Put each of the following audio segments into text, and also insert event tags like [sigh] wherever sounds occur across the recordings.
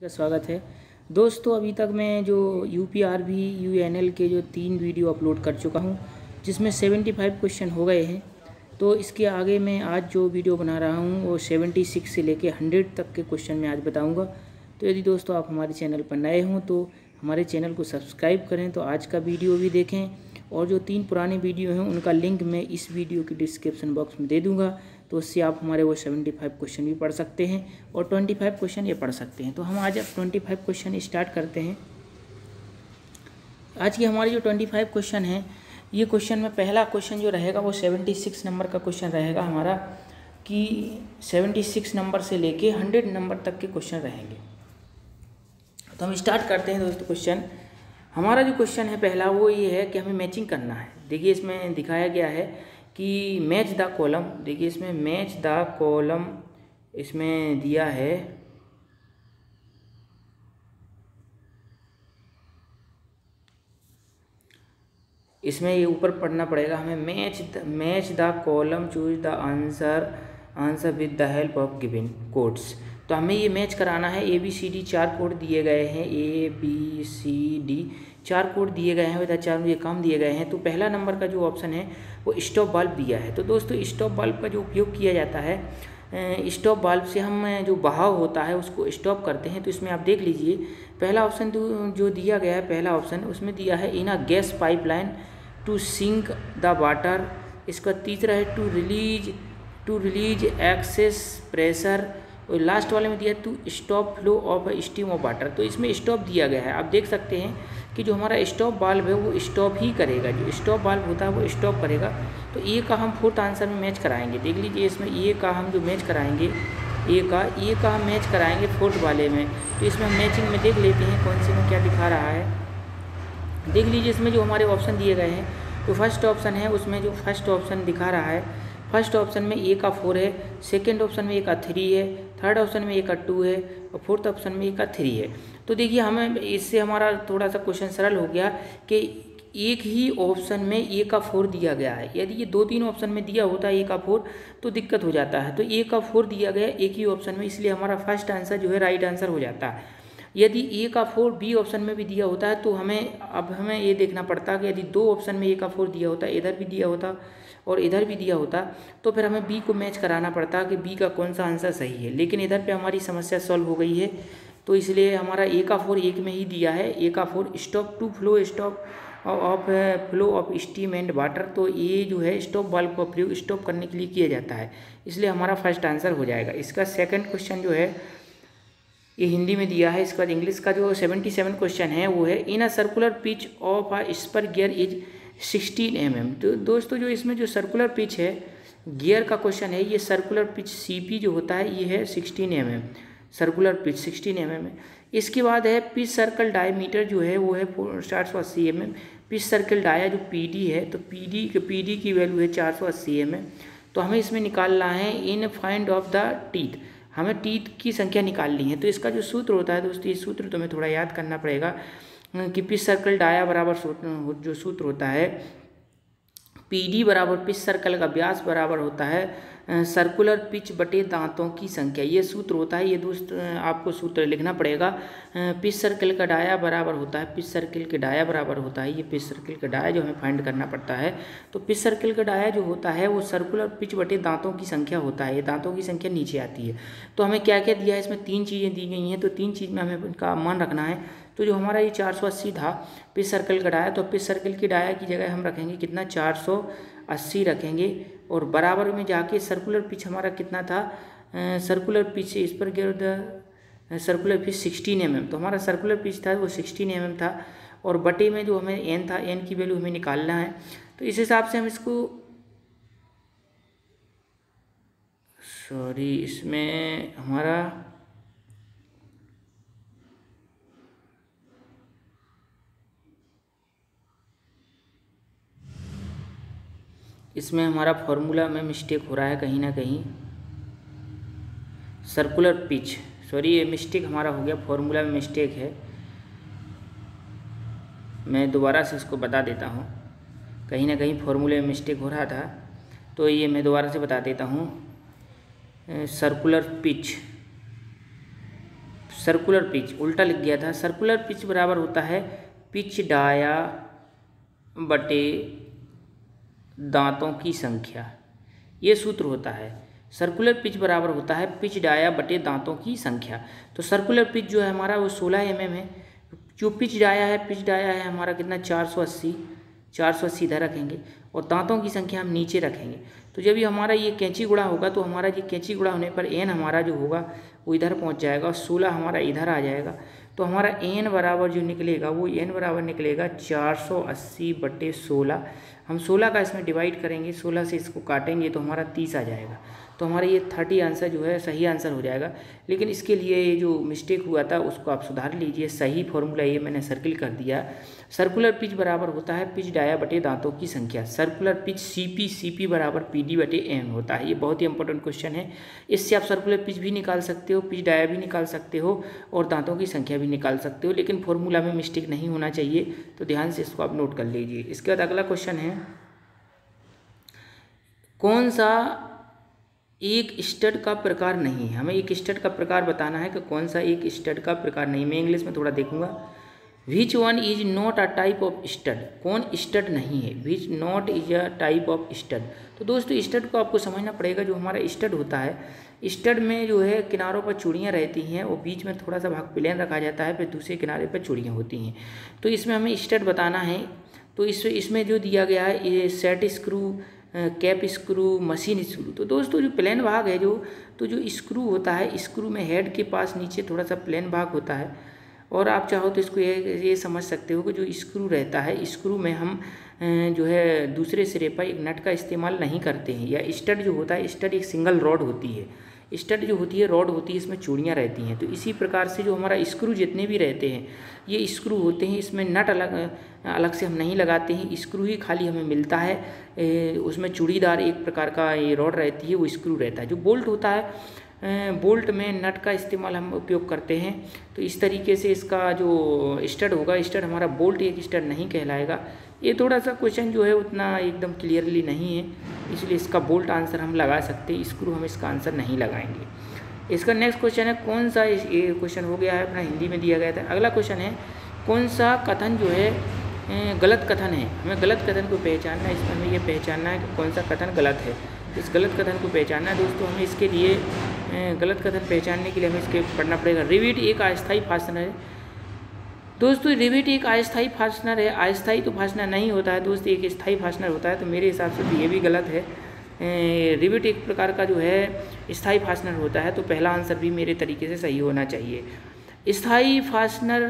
का स्वागत है। दोस्तों, अभी तक मैं जो यू पी आर भी यू एन एल के जो तीन वीडियो अपलोड कर चुका हूँ, जिसमें सेवेंटी फाइव क्वेश्चन हो गए हैं तो इसके आगे मैं आज जो वीडियो बना रहा हूँ, वो सेवेंटी सिक्स से लेके हंड्रेड तक के क्वेश्चन मैं आज बताऊँगा। तो यदि दोस्तों आप हमारे चैनल पर नए हों तो हमारे चैनल को सब्सक्राइब करें तो आज का वीडियो भी देखें, और जो तीन पुराने वीडियो हैं, उनका लिंक मैं इस वीडियो की डिस्क्रिप्शन बॉक्स में दे दूँगा। तो उससे आप हमारे वो सेवेंटी फाइव क्वेश्चन भी पढ़ सकते हैं और ट्वेंटी फाइव क्वेश्चन ये पढ़ सकते हैं। तो हम आज अब ट्वेंटी फाइव क्वेश्चन स्टार्ट करते हैं। आज की हमारी जो ट्वेंटी फाइव क्वेश्चन है, ये क्वेश्चन में पहला क्वेश्चन जो रहेगा वो सेवेंटी सिक्स नंबर का क्वेश्चन रहेगा हमारा कि सेवेंटी सिक्स नंबर से लेके हंड्रेड नंबर तक के क्वेश्चन रहेंगे। तो हम स्टार्ट करते हैं दोस्तों क्वेश्चन हमारा जो क्वेश्चन है पहला वो ये है कि हमें मैचिंग करना है। देखिए इसमें दिखाया गया है कि मैच द कॉलम देखिए इसमें मैच द कॉलम इसमें दिया है। इसमें ये ऊपर पढ़ना पड़ेगा, हमें match the match the column choose the answer answer with the help of given codes तो हमें ये मैच कराना है ए बी सी डी चार कोड दिए गए हैं ए बी सी डी चार कोड दिए गए हैं चार ये काम दिए गए हैं। तो पहला नंबर का जो ऑप्शन है वो स्टॉप बल्ब दिया है। तो दोस्तों स्टॉप बल्ब का जो उपयोग किया जाता है स्टॉप बल्ब से हम जो बहाव होता है उसको स्टॉप करते हैं। तो इसमें आप देख लीजिए, पहला ऑप्शन जो दिया गया है, पहला ऑप्शन उसमें दिया है in a gas pipeline to sink the water इसका तीसरा है to release to release excess pressure और लास्ट वाले में दिया to stop flow of steam of water तो इसमें स्टॉप दिया गया है। आप देख सकते हैं कि जो हमारा स्टॉप बाल्ब है, वो स्टॉप ही करेगा जो। स्टॉप बाल्ब होता है, वो स्टॉप करेगा। तो ए का हम फोर्थ आंसर में मैच कराएँगे। देख लीजिए, इसमें ए का हम जो मैच कराएँगे ए का ए का हम मैच कराएँगे फोर्थ वाले में। तो इसमें मैचिंग में देख लेते हैं कौन से में क्या दिखा रहा है। देख लीजिए, इसमें जो हमारे ऑप्शन दिए गए हैं तो फ़र्स्ट ऑप्शन है, उसमें जो फ़र्स्ट ऑप्शन दिखा रहा है। फ़र्स्ट ऑप्शन में ए का फोर है सेकेंड ऑप्शन में ए का थ्री है थर्ड ऑप्शन में ए का टू है, और फोर्थ ऑप्शन में ए का थ्री है। तो देखिए, हमें इससे हमारा थोड़ा सा क्वेश्चन सरल हो गया कि एक ही ऑप्शन में ए का फोर दिया गया है। यदि ये दो तीन ऑप्शन में दिया होता है ए का फोर तो दिक्कत हो जाता है। तो ए का फोर दिया गया एक ही ऑप्शन में, इसलिए हमारा फ़र्स्ट आंसर जो है राइट आंसर हो जाता है। यदि ए का फोर बी ऑप्शन में भी दिया होता है तो हमें, अब हमें ये देखना पड़ता है कि यदि दो ऑप्शन में ए का फोर दिया होता, इधर भी दिया होता और इधर भी दिया होता तो फिर हमें बी को मैच कराना पड़ता कि बी का कौन सा आंसर सही है। लेकिन इधर पे हमारी समस्या सॉल्व हो गई है। तो इसलिए हमारा ए का फोर एक में ही दिया है। ए का for stop to flow stop of flow of steam and water तो ये जो है स्टॉप बल्ब का प्रयोग स्टॉप करने के लिए किया जाता है। इसलिए हमारा फ़र्स्ट आंसर हो जाएगा। इसका सेकंड क्वेश्चन जो है, ये हिंदी में दिया है। इसका इंग्लिश का जो सेवेंटी सेवन क्वेश्चन है, वो है in a circular pitch of a spur gear is sixteen m m तो दोस्तों, जो इसमें जो सर्कुलर पिच है गियर का क्वेश्चन है, ये सर्कुलर पिच सी पी जो होता है, ये है sixteen m m circular pitch sixteen m m है इसके बाद है पिच सर्कल डायमीटर जो है, वो है चार सौ अस्सी m m pitch circle dia जो पी डी है तो पी डी पी डी की वैल्यू है चार सौ अस्सी एम एम तो हमें इसमें निकालना है in find of the teeth हमें टीथ की संख्या निकालनी है। तो इसका जो सूत्र होता है दोस्तों, ये सूत्र तो हमें थोड़ा याद करना पड़ेगा कि पिच सर्कल डाया बराबर जो सूत्र होता है पी डी बराबर पिच सर्कल का व्यास बराबर होता है सर्कुलर पिच बटे दांतों की संख्या। ये सूत्र होता है, ये दोस्त आपको सूत्र लिखना पड़ेगा। पिच सर्कल का डाया बराबर होता है, पिच सर्कल के डाया बराबर होता है। ये पिच सर्कल का डाया जो हमें फाइंड करना पड़ता है। तो पिच सर्कल का डाया जो होता है, वो सर्कुलर पिच बटे दांतों की संख्या होता है। ये दांतों की संख्या नीचे आती है। तो हमें क्या क्या दिया है? इसमें तीन चीज़ें दी गई हैं। तो तीन चीज़ में हमें इनका मान रखना है। तो जो हमारा ये चार सौ अस्सी था, पिच सर्कल का डाया तो पिच सर्कल की डाया की जगह हम रखेंगे कितना? चार सौ अस्सी रखेंगे और बराबर में जाके सर्कुलर पिच हमारा कितना था? सर्कुलर पिच इस पर गिर सर्कुलर पिच सिक्सटीन एम तो हमारा सर्कुलर पिच था, वो सिक्सटीन एम था और बटे में जो हमें एन था, एन की वैल्यू हमें निकालना है। तो इस हिसाब से हम इसको सॉरी, इसमें हमारा इसमें हमारा फॉर्मूला में मिस्टेक हो रहा है कहीं ना कहीं। सर्कुलर पिच सॉरी ये मिस्टेक हमारा हो गया फॉर्मूला में मिस्टेक है। मैं दोबारा से इसको बता देता हूँ। कहीं ना कहीं फॉर्मूले में मिस्टेक हो रहा था तो ये मैं दोबारा से बता देता हूँ। सर्कुलर पिच सर्कुलर पिच उल्टा लिख गया था। सर्कुलर पिच बराबर होता है पिच डाया बटे दांतों की संख्या। ये सूत्र होता है। सर्कुलर पिच बराबर होता है पिच डाया बटे दांतों की संख्या। तो सर्कुलर पिच जो है हमारा वो सोलह एम है। जो पिच डाया है पिच डाया है हमारा कितना? चार सौ अस्सी। चार सौ इधर रखेंगे और दांतों की संख्या हम नीचे रखेंगे। तो जब ये हमारा ये कैंची गुड़ा होगा तो हमारा ये कैंची गुड़ा होने पर एन हमारा जो होगा, वो इधर पहुँच जाएगा और सोलह हमारा इधर आ जाएगा। तो हमारा एन बराबर जो निकलेगा, वो एन बराबर निकलेगा चार सौ अस्सी बटे सोलह। हम सोलह का इसमें डिवाइड करेंगे, सोलह से इसको काटेंगे तो हमारा तीस आ जाएगा। तो हमारा ये थर्टी आंसर जो है, सही आंसर हो जाएगा। लेकिन इसके लिए ये जो मिस्टेक हुआ था, उसको आप सुधार लीजिए। सही फॉर्मूला ये मैंने सर्किल कर दिया। सर्कुलर पिच बराबर होता है पिच डाया बटे दांतों की संख्या। Circular pitch C P C P बराबर पी डी बटे एम होता है। ये बहुत ही इंपॉर्टेंट क्वेश्चन है। इससे आप सर्कुलर पिच भी निकाल सकते हो, पिच डाया भी निकाल सकते हो और दांतों की संख्या भी निकाल सकते हो, लेकिन फॉर्मूला में मिस्टेक नहीं होना चाहिए। तो ध्यान से इसको आप नोट कर लीजिए। इसके बाद अगला क्वेश्चन है, कौन सा एक स्टड का प्रकार नहीं है? हमें एक स्टड का प्रकार बताना है कि कौन सा एक स्टड का प्रकार नहीं मैं इंग्लिश में थोड़ा देखूँगा। Which one is not a type of stud कौन स्टड नहीं है? Which not is a type of stud तो दोस्तों स्टड को आपको समझना पड़ेगा, जो हमारा स्टड होता है स्टड में जो है किनारों पर चूड़ियाँ रहती हैं और बीच में थोड़ा सा भाग प्लेन रखा जाता है, फिर दूसरे किनारे पर चूड़ियाँ होती हैं। तो इसमें हमें स्टड बताना है। तो इस, इसमें जो दिया गया है, ये set screw cap screw machine screw तो दोस्तों, जो प्लेन भाग है जो तो जो स्क्रू होता है स्क्रू में हेड के पास नीचे थोड़ा सा प्लेन भाग होता है। और आप चाहो तो इसको ये ये समझ सकते हो कि जो स्क्रू रहता है, स्क्रू में हम जो है दूसरे सिरे पर एक नट का इस्तेमाल नहीं करते हैं, या स्टड जो होता है, स्टड एक सिंगल रॉड होती है। स्टड जो होती है, रॉड होती है, इसमें चूड़ियाँ रहती हैं तो इसी प्रकार से जो हमारा स्क्रू जितने भी रहते हैं, ये स्क्रू होते हैं, इसमें नट अलग अलग से हम नहीं लगाते हैं, स्क्रू ही खाली हमें मिलता है उसमें चूड़ीदार एक प्रकार का ये रॉड रहती है, वो स्क्रू रहता है। जो बोल्ट होता है बोल्ट में नट का इस्तेमाल हम उपयोग करते हैं। तो इस तरीके से इसका जो स्टड होगा, स्टड हमारा बोल्ट एक स्टड नहीं कहलाएगा। ये थोड़ा सा क्वेश्चन जो है उतना एकदम क्लियरली नहीं है, इसलिए इसका बोल्ट आंसर हम लगा सकते हैं स्क्रू हम इसका आंसर नहीं लगाएँगे। इसका नेक्स्ट क्वेश्चन है, कौन सा ये क्वेश्चन हो गया है, अपना हिंदी में दिया गया था। अगला क्वेश्चन है, कौन सा कथन जो है गलत कथन है? हमें गलत कथन को पहचानना है इसमें हमें ये पहचानना है कि कौन सा कथन गलत है। इस गलत कथन को पहचानना है, दोस्तों, हमें इसके लिए गलत कथन पहचानने के लिए हमें इसके पढ़ना पड़ेगा। रिविट एक अस्थायी फासनर है। दोस्तों रिविट एक अस्थायी फासनर है। अस्थायी तो फासनर नहीं होता है दोस्त, एक स्थायी फासनर होता है तो मेरे हिसाब से तो ये भी गलत है। रिविट एक प्रकार का जो है स्थायी फासनर होता है तो पहला आंसर भी मेरे तरीके से सही होना चाहिए। स्थायी फास्टनर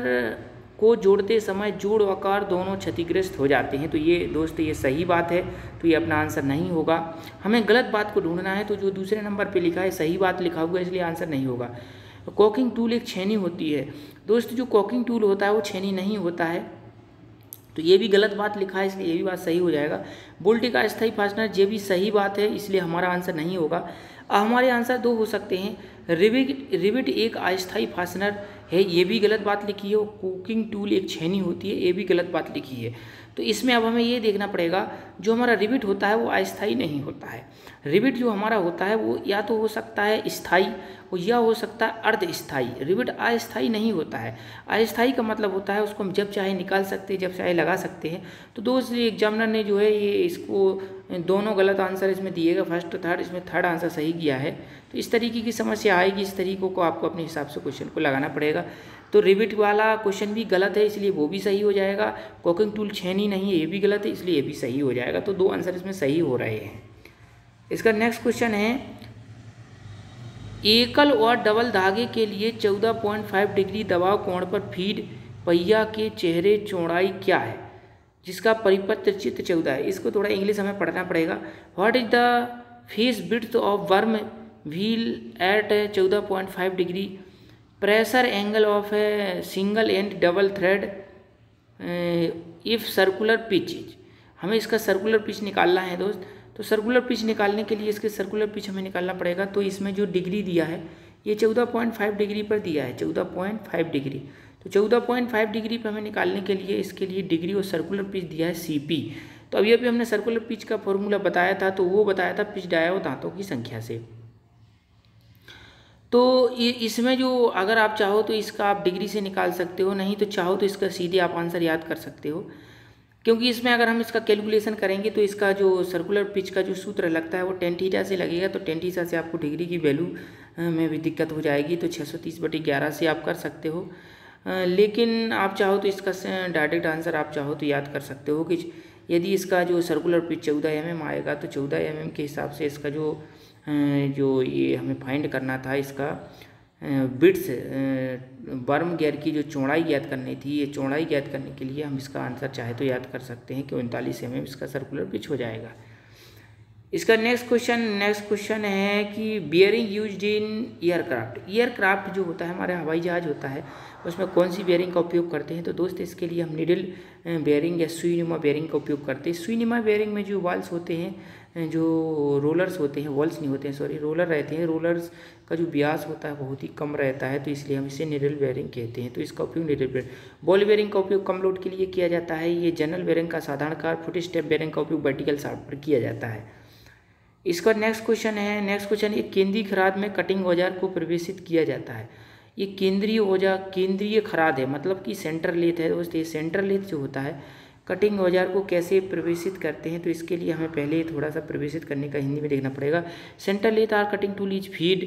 को जोड़ते समय जोड़ आकार दोनों क्षतिग्रस्त हो जाते हैं। तो ये दोस्त, ये सही बात है। तो ये अपना आंसर नहीं होगा। हमें गलत बात को ढूंढना है। तो जो दूसरे नंबर पे लिखा है, सही बात लिखा हुआ है, इसलिए आंसर नहीं होगा। कॉकिंग टूल एक छेनी होती है। दोस्त, जो कॉकिंग टूल होता है, वो छेनी नहीं होता है। तो ये भी गलत बात लिखा है, इसलिए ये भी बात सही हो जाएगा। बोल्टी का अस्थाई फास्टनर ये भी सही बात है, इसलिए हमारा आंसर नहीं होगा। हमारे आंसर दो हो सकते हैं। रिविट रिविट एक अस्थाई फास्टनर है, ये भी गलत बात लिखी है, और कुकिंग टूल एक छेनी होती है, ये भी गलत बात लिखी है। तो इसमें अब हमें ये देखना पड़ेगा, जो हमारा रिबिट होता है, वो अस्थाई नहीं होता है। रिबिट जो हमारा होता है, वो या तो हो सकता है स्थायी या हो सकता है अर्ध स्थायी रिविट अस्थाई नहीं होता है। अस्थाई का मतलब होता है, उसको हम जब चाहे निकाल सकते हैं, जब चाहे लगा सकते हैं। तो दोस्त एग्जामिनर ने जो है, ये इसको, दोनों गलत आंसर इसमें दिएगा फ़र्स्ट थर्ड इसमें थर्ड आंसर सही किया है। तो इस तरीके की समस्या आएगी, इस तरीकों को आपको अपने हिसाब से क्वेश्चन को लगाना पड़ेगा। तो रिविट वाला क्वेश्चन भी गलत है, इसलिए वो भी सही हो जाएगा। कोकिंग टूल छेनी नहीं है, ये भी गलत है, इसलिए ये भी सही हो जाएगा। तो दो आंसर इसमें सही हो रहे हैं। इसका नेक्स्ट क्वेश्चन है, एकल और डबल धागे के लिए 14.5 डिग्री दबाव कोण पर फ़ीड पहिया के चेहरे चौड़ाई क्या है? जिसका परिपत्र चित्र चौदह है। इसको थोड़ा इंग्लिश हमें पढ़ना पड़ेगा। व्हाट इज़ द फेस बिट्स ऑफ़ वर्म व्हील एट चौदह point five degree pressure angle of a single and double thread if circular pitch हमें इसका सर्कुलर पिच निकालना है दोस्त। तो सर्कुलर पिच निकालने के लिए इसके सर्कुलर पिच हमें निकालना पड़ेगा। तो इसमें जो डिग्री दिया है, ये चौदह पॉइंट फाइव डिग्री पर दिया है। चौदह पॉइंट फाइव डिग्री। तो चौदह पॉइंट फाइव डिग्री पर हमें निकालने के लिए इसके लिए डिग्री और सर्कुलर पिच दिया है सी पी तो अभी अभी हमने सर्कुलर पिच का फॉर्मूला बताया था तो वो बताया था पिच डाया दांतों की संख्या से। तो इसमें जो अगर आप चाहो तो इसका आप डिग्री से निकाल सकते हो, नहीं तो चाहो तो इसका सीधे आप आंसर याद कर सकते हो। क्योंकि इसमें अगर हम इसका कैलकुलेशन करेंगे तो इसका जो सर्कुलर पिच का जो सूत्र लगता है वो टेन थीटा से लगेगा तो टेन थीटा से आपको डिग्री की वैल्यू में भी दिक्कत हो जाएगी तो छः सौ तीस बटी ग्यारह से आप कर सकते हो। लेकिन आप चाहो तो इसका डायरेक्ट आंसर आप चाहो तो याद कर सकते हो कि यदि इसका जो सर्कुलर पिच चौदह एम आएगा तो चौदह एम के हिसाब से इसका जो जो ये हमें फाइंड करना था इसका बिट्स बर्म गेयर की जो चौड़ाई ज्ञात करनी थी, ये चौड़ाई ज्ञात करने के लिए हम इसका आंसर चाहे तो याद कर सकते हैं कि उनतालीस एम इसका सर्कुलर पिच हो जाएगा। इसका नेक्स्ट क्वेश्चन नेक्स्ट क्वेश्चन है कि bearing use in aircraft aircraft जो होता है, हमारे हवाई जहाज़ होता है, उसमें कौन सी बेयरिंग का उपयोग करते हैं? तो दोस्त, इसके लिए हम निडल बेयरिंग या सुईनुमा बेयरिंग का उपयोग करते हैं। सुईनुमा बेयरिंग में जो वाल्स होते हैं जो रोलर्स होते हैं वॉल्स नहीं होते हैं सॉरी रोलर रहते हैं। रोलर्स का जो ब्यास होता है, बहुत ही कम रहता है तो इसलिए हम इसे निडल बेयरिंग कहते हैं। तो इसका उपयोग निडल बेयरिंग बॉल बेयरिंग का उपयोग कम लोड के लिए किया जाता है। ये जनरल बेयरिंग का साधारण कार फुट स्टेप बेयरिंग का उपयोग वर्टिकल सार्ट पर किया जाता है। इसका नेक्स्ट क्वेश्चन है। नेक्स्ट क्वेश्चन ये केंद्रीय खराद में कटिंग औज़ार को प्रवेशित किया जाता है। ये केंद्रीय औज़ार केंद्रीय खराद है मतलब कि सेंटर लेथ है। दोस्त, ये सेंटर लेथ जो होता है कटिंग औज़ार को कैसे प्रवेशित करते हैं तो इसके लिए हमें पहले थोड़ा सा प्रवेशित करने का हिंदी में देखना पड़ेगा। Centre lathe are cutting tool is feed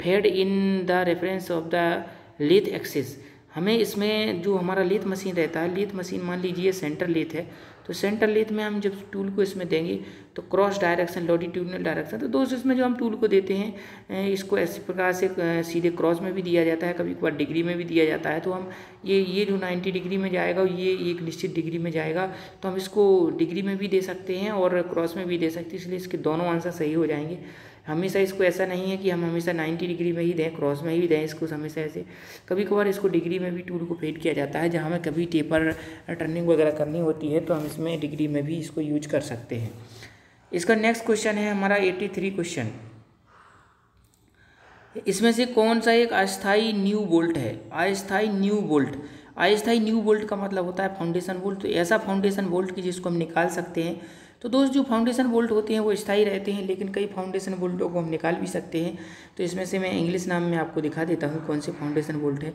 fed in the reference of the lathe axis हमें इसमें जो हमारा लेथ मशीन रहता है लेथ मशीन मान लीजिए सेंटर लेथ है तो सेंटर लेथ में हम जब टूल को इसमें देंगे तो क्रॉस डायरेक्शन लॉडिट्यूडनल डायरेक्शन तो दोस्तों इसमें जो हम टूल को देते हैं इसको इस प्रकार से सीधे क्रॉस में भी दिया जाता है, कभी कभार डिग्री में भी दिया जाता है तो हम ये ये जो 90 डिग्री में जाएगा, ये एक निश्चित डिग्री में जाएगा तो हम इसको डिग्री में भी दे सकते हैं और क्रॉस में भी दे सकते हैं, इसलिए इसके दोनों आंसर सही हो जाएँगे। हमेशा इसको ऐसा नहीं है कि हम हमेशा 90 डिग्री में ही दें, क्रॉस में ही दें इसको हमेशा ऐसे। कभी कभार इसको डिग्री में भी टूल को फेड किया जाता है, जहाँ हमें कभी टेपर टर्निंग वगैरह करनी होती है तो हम इसमें डिग्री में भी इसको यूज़ कर सकते हैं। इसका नेक्स्ट क्वेश्चन है हमारा एट्टी थ्री क्वेश्चन। इसमें से कौन सा एक अस्थाई न्यू बोल्ट है? अस्थाई न्यू बोल्ट। अस्थाई न्यू बोल्ट का मतलब होता है फाउंडेशन बोल्ट। तो ऐसा फाउंडेशन बोल्ट की जिसको हम निकाल सकते हैं तो दोस्त, जो फाउंडेशन बोल्ट होते हैं, वो स्थायी रहते हैं, लेकिन कई फाउंडेशन बोल्टों को हम निकाल भी सकते हैं। तो इसमें से मैं इंग्लिश नाम में आपको दिखा देता हूँ कौन से फाउंडेशन बोल्ट है।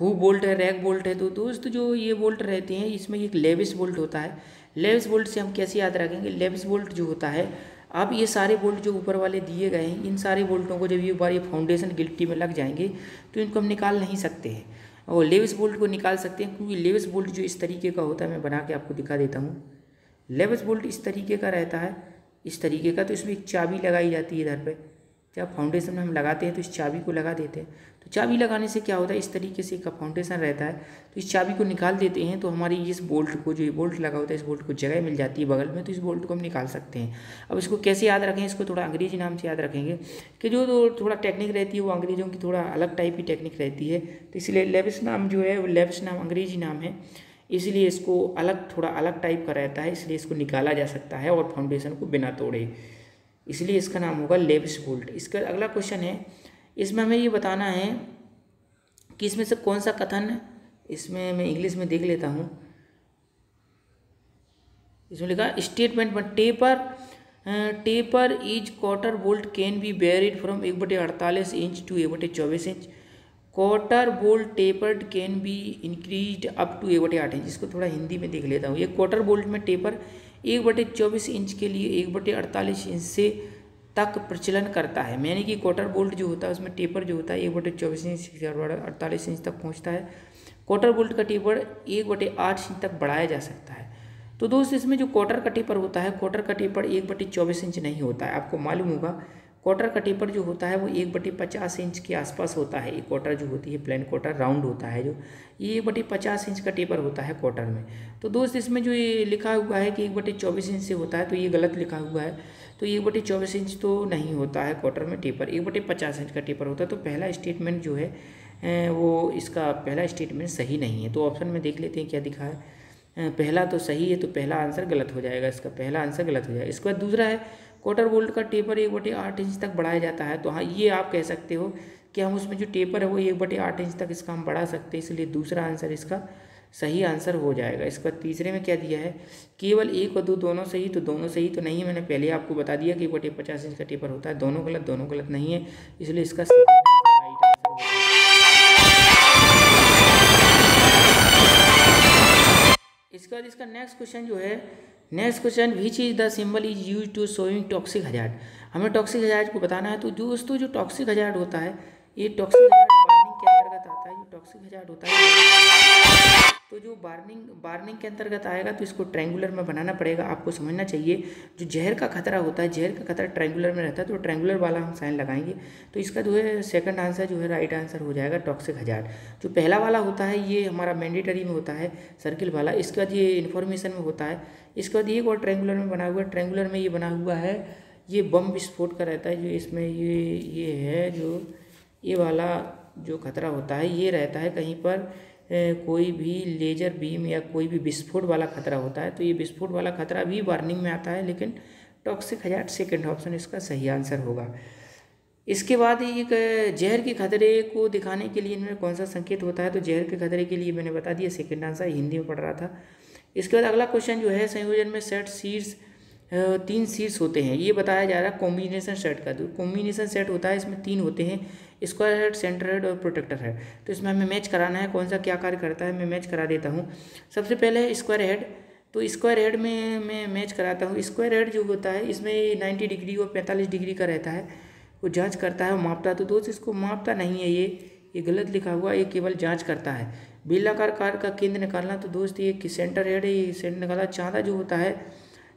हु बोल्ट है? रैक बोल्ट है। तो दोस्त, जो ये बोल्ट रहते हैं, इसमें एक लेविस बोल्ट होता है। लेविस बोल्ट से हम कैसे याद रखेंगे? लेविस बोल्ट जो होता है अब ये सारे बोल्ट जो ऊपर वाले दिए गए हैं, इन सारे बोल्टों को जब ये बार ये फाउंडेशन गिल्टी में लग जाएँगे तो इनको हम निकाल नहीं सकते हैं। और लेविस बोल्ट को निकाल सकते हैं, क्योंकि लेविस बोल्ट जो इस तरीके का होता है, मैं बना के आपको दिखा देता हूँ। लेविस बोल्ट इस तरीके का रहता है, इस तरीके का तो इसमें एक चाबी लगाई जाती है इधर पे। जब फाउंडेशन में हम लगाते हैं तो इस चाबी को लगा देते हैं। तो चाबी लगाने से क्या होता है, इस तरीके से का फाउंडेशन रहता है। तो इस चाबी को निकाल देते हैं तो हमारी इस बोल्ट को, जो ये बोल्ट लगा होता है, इस बोल्ट को जगह मिल जाती है बगल में तो इस बोल्ट को हम निकाल सकते हैं। अब इसको कैसे याद रखें, इसको थोड़ा अंग्रेज़ी नाम से याद रखेंगे कि जो तो थोड़ा टेक्निक रहती है, वो अंग्रेज़ों की थोड़ा अलग टाइप की टेक्निक रहती है। तो इसलिए लेविस नाम जो है, वो लेविस नाम अंग्रेज़ी नाम है। इसलिए इसको अलग, थोड़ा अलग टाइप का रहता है, इसलिए इसको निकाला जा सकता है और फाउंडेशन को बिना तोड़े। इसलिए इसका नाम होगा लेविस बोल्ट इसका अगला क्वेश्चन है, इसमें हमें ये बताना है कि इसमें से कौन सा कथन, इसमें मैं इंग्लिश में देख लेता हूँ। इसमें लिखा स्टेटमेंट में taper taper is quarter bolt can be varied from एक बटे अड़तालीस इंच टू एक बटे चौबीस inch quarter bolt tapered can be increase up to एक बटे आठ इंच इसको थोड़ा हिंदी में देख लेता हूँ। ये क्वार्टर बोल्ट में टेपर एक बटे चौबीस इंच के लिए एक बटे अड़तालीस इंच से तक प्रचलन करता है। यानी कि क्वार्टर बोल्ट जो होता है, उसमें टेपर जो होता है, एक बटे चौबीस इंच अड़तालीस इंच तक पहुँचता है। क्वार्टर बोल्ट का टेपर एक बटे आठ इंच तक बढ़ाया जा सकता है। तो दोस्त, इसमें जो क्वार्टर का टेपर होता है क्वार्टर का टेपर एक बटे चौबीस इंच नहीं होता है। आपको मालूम होगा क्वार्टर का टेपर जो होता है वो एक बटे पचास इंच के आसपास होता है। एक क्वार्टर जो होती है प्लेन क्वार्टर राउंड होता है जो। ये एक बटे पचास इंच का टेपर होता है क्वार्टर में। तो दोस्त, इसमें जो ये लिखा हुआ है कि एक बटे चौबीस इंच से होता है तो ये गलत लिखा हुआ है। तो एक बटे चौबीस इंच तो नहीं होता है क्वार्टर में टेपर एक बटे पचास इंच का टेपर होता है तो पहला स्टेटमेंट जो है वो इसका पहला स्टेटमेंट सही नहीं है। तो ऑप्शन में देख लेते हैं क्या दिखा है। पहला तो सही है तो पहला आंसर गलत हो जाएगा। इसका पहला आंसर गलत हो जाएगा। इसके बाद दूसरा है क्वार्टर वोल्ट का टेपर एक बटे आठ इंच तक बढ़ाया जाता है। तो हाँ ये आप कह सकते हो कि हम उसमें जो टेपर है वो एक बटे आठ इंच तक इसका हम बढ़ा सकते हैं, इसलिए दूसरा आंसर इसका सही आंसर हो जाएगा। इसके बाद तीसरे में क्या दिया है? केवल एक और दो दोनों सही तो दोनों सही तो नहीं है। मैंने पहले आपको बता दिया कि एक बटे पचास इंच का टेपर होता है। दोनों गलत दोनों गलत नहीं है। इसलिए इसका इसके बाद इसका नेक्स्ट क्वेश्चन जो है next question which is the symbol is use to showing toxic hazard हमें टॉक्सिक हजार्ड को बताना है तो दोस्तों जो टॉक्सिक हजार्ड होता है, ये टॉक्सिक वार्निंग के अंतर्गत आता है जो टॉक्सिक हजार्ड होता है। तो जो वार्निंग वार्निंग के अंतर्गत आएगा तो इसको ट्रैंगुलर में बनाना पड़ेगा, आपको समझना चाहिए। जो जहर का खतरा होता है, जहर का खतरा ट्रैंगुलर में रहता है तो ट्रैंगुलर वाला हम साइन लगाएँगे। तो इसका जो है सेकंड आंसर जो है राइट आंसर हो जाएगा टॉक्सिक हजार्ड जो पहला वाला होता है, ये हमारा मैंडेटरी में होता है सर्किल वाला। इसके बाद ये इन्फॉर्मेशन में होता है इसके बाद एक और ट्रैंगुलर में बना हुआ है ट्रैंगुलर में ये बना हुआ है, ये बम विस्फोट का रहता है, जो इसमें ये ये है, जो ये वाला जो खतरा होता है, ये रहता है कहीं पर कोई भी लेजर बीम या कोई भी विस्फोट वाला खतरा होता है तो ये विस्फोट वाला खतरा भी वार्निंग में आता है, लेकिन टॉक्सिक हज़ार सेकेंड ऑप्शन इसका सही आंसर होगा। इसके बाद एक जहर के खतरे को दिखाने के लिए इनमें कौन सा संकेत होता है? तो जहर के खतरे के लिए मैंने बता दिया सेकेंड आंसर हिंदी में पढ़ रहा था। इसके बाद अगला क्वेश्चन जो है, संयोजन में सेट सीड्स तीन सीट्स होते हैं। ये बताया जा रहा है कॉम्बिनेशन सेट का। तो कॉम्बिनेशन सेट होता है, इसमें तीन होते हैं। स्क्वायर हेड सेंटर हेड और प्रोटेक्टर हेड तो इसमें हमें मैच कराना है, कौन सा क्या कार्य करता है, मैं मैच करा देता हूँ। सबसे पहले स्क्वायर हेड तो स्क्वायर हेड में मैं मैच कराता हूँ। स्क्वायर हेड जो होता है, इसमें नाइन्टी डिग्री और पैंतालीस डिग्री का रहता है। वो जाँच करता है मापता तो दोस्त, इसको मापता नहीं है ये। ये गलत लिखा हुआ ये केवल जाँच करता है। बेलाकार कार का केंद्र निकालना तो दोस्त ये कि सेंटर हेड है, ये सेंटर निकाला चांदा जो होता है